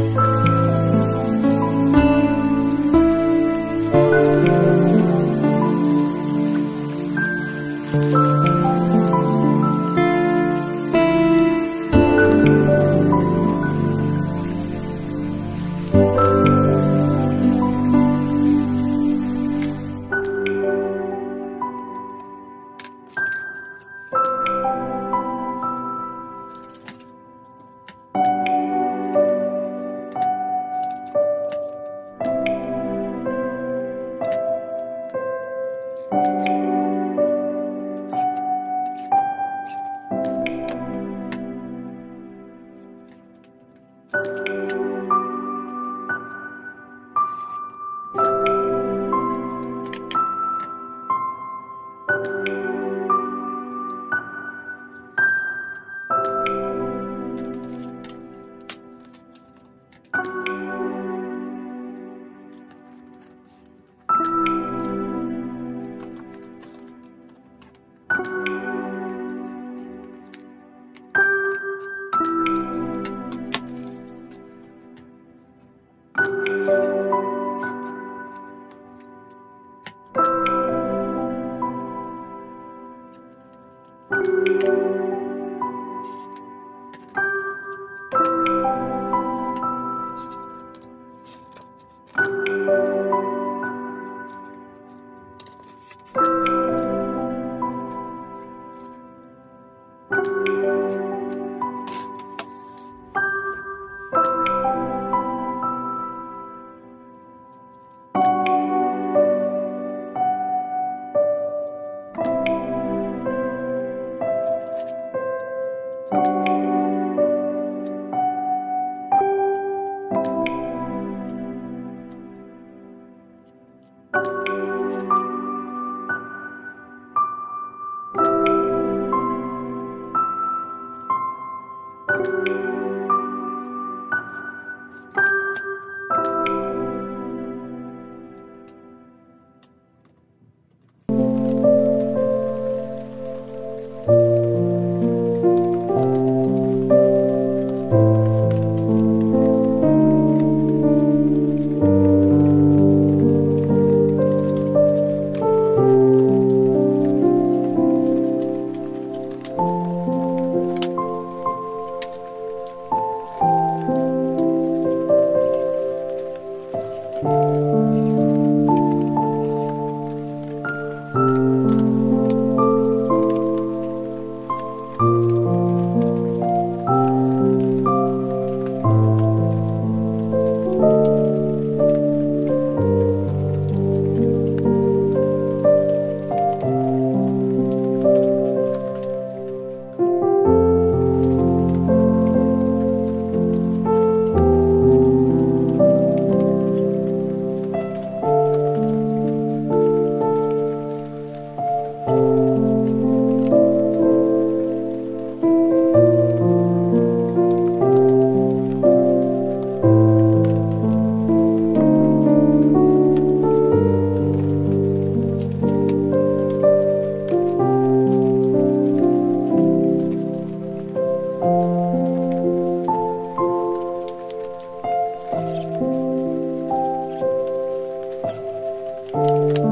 Thank you. you Música